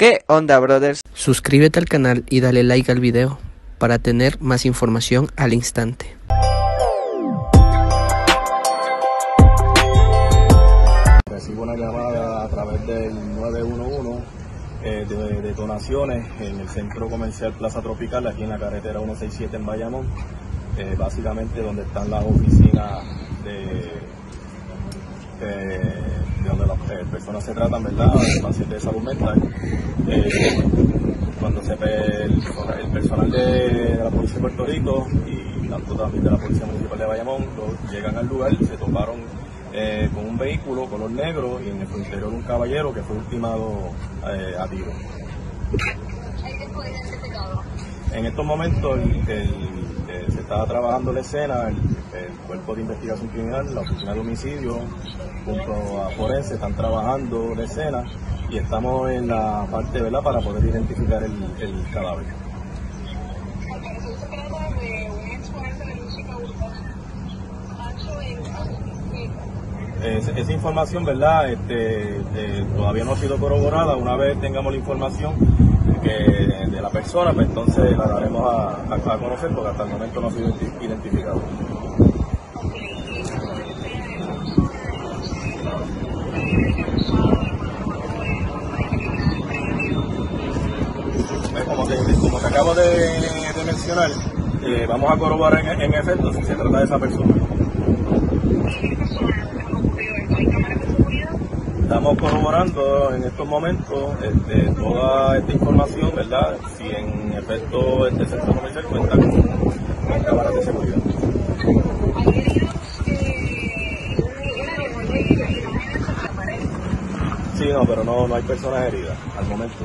¿Qué onda, brothers? Suscríbete al canal y dale like al video para tener más información al instante. Recibo una llamada a través del 911 eh, de detonaciones en el centro comercial Plaza Tropical, aquí en la carretera 167 en Bayamón, eh, básicamente donde están las oficinas de, eh, eh, personas se tratan, ¿verdad? Pacientes de salud mental. Eh, cuando se ve el, personal de, la Policía de Puerto Rico y tanto también de la Policía Municipal de Bayamón llegan al lugar, se toparon eh, con un vehículo color negro y en el interior un caballero que fue ultimado eh, a tiro. En estos momentos el- el- eh, se estaba trabajando la escena, el, el cuerpo de investigación criminal, la oficina de homicidio, junto a forense están trabajando la escena y estamos en la parte ¿verdad? para poder identificar el, el cadáver. Es- esa información, ¿verdad? Este, eh, todavía no ha sido corroborada. Una vez tengamos la información que- de la persona, pues entonces la daremos a, a- conocer porque hasta el momento no ha sido identi- identificado. Pues, como, te, acabo de, de mencionar, eh, vamos a corroborar en, en efecto si se trata de esa persona. Estamos corroborando en estos momentos este, toda esta información, ¿verdad? Si en efecto este centro comercial cuenta con, con cámaras de seguridad. Sí, no, pero no, no hay personas heridas al momento.